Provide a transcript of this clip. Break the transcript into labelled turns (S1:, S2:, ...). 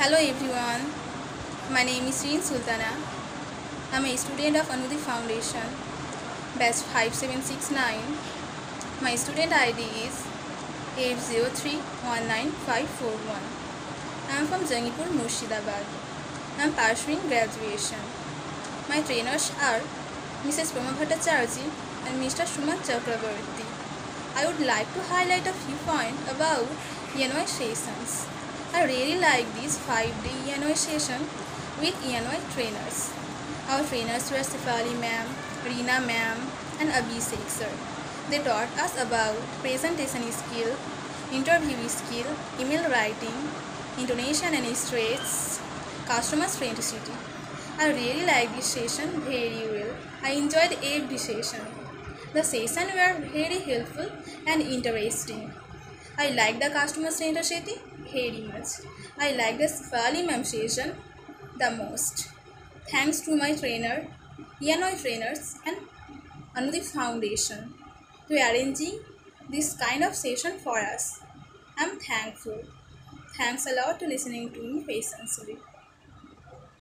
S1: Hello everyone, my name is Reen Sultana. I'm a student of Anudip Foundation, batch 5769. My student ID is 803195541. I'm from Jangipur, Murshidabad. I'm pursuing graduation. My trainers are Mrs. Prama Bhattacharjee and Mr. Suman Chakraborty. I would like to highlight a few points about ENY sessions. I really like this 5-day ENY session with ENY trainers. Our trainers were Sifali ma'am, Reena ma'am and Abhishek sir. They taught us about presentation skill, interview skill, email writing, intonation and stress, customer centricity. I really like this session very well. I enjoyed every session. The sessions were very helpful and interesting. I like the customer centricity very much. I like the ma'am session the most. Thanks to my trainer, ENY trainers and Anudip Foundation to arranging this kind of session for us. I'm thankful. Thanks a lot to listening to me patiently.